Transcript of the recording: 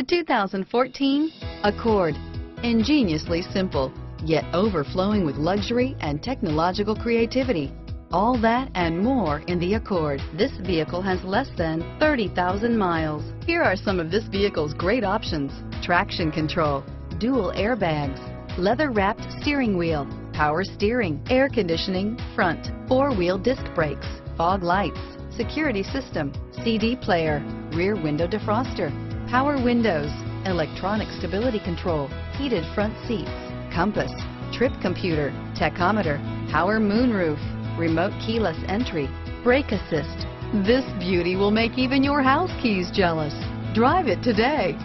The 2014 Accord. Ingeniously simple, yet overflowing with luxury and technological creativity. All that and more in the Accord. This vehicle has less than 30,000 miles. Here are some of this vehicle's great options. Traction control, dual airbags, leather-wrapped steering wheel, power steering, air conditioning, front, four-wheel disc brakes, fog lights, security system, CD player, rear window defroster, power windows, electronic stability control, heated front seats, compass, trip computer, tachometer, power moonroof, remote keyless entry, brake assist. This beauty will make even your house keys jealous. Drive it today.